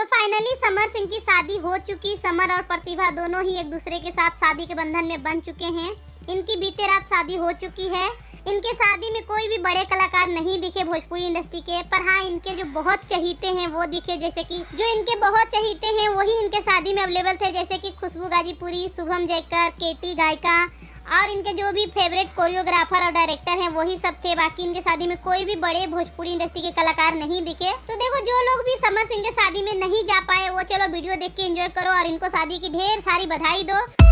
तो फाइनली समर सिंह की शादी हो चुकी। समर और प्रतिभा दोनों ही एक दूसरे के साथ शादी के बंधन में बन चुके हैं। इनकी बीते रात शादी हो चुकी है। इनके शादी में कोई भी बड़े कलाकार नहीं दिखे भोजपुरी इंडस्ट्री के, पर हाँ इनके जो बहुत चहीते हैं, वो दिखे। जैसे कि जो इनके बहुत चहीते हैं, वही इनके शादी में अवेलेबल थे। जैसे कि खुशबू गाजीपुरी शुभम जयकर, केटी गायिका, और इनके जो भी फेवरेट कोरियोग्राफर और डायरेक्टर हैं, वही सब थे। बाकी इनके शादी में कोई भी बड़े भोजपुरी इंडस्ट्री के कलाकार नहीं दिखे। समर सिंह के शादी में नहीं जा पाए, वो चलो वीडियो देख के एंजॉय करो और इनको शादी की ढेर सारी बधाई दो।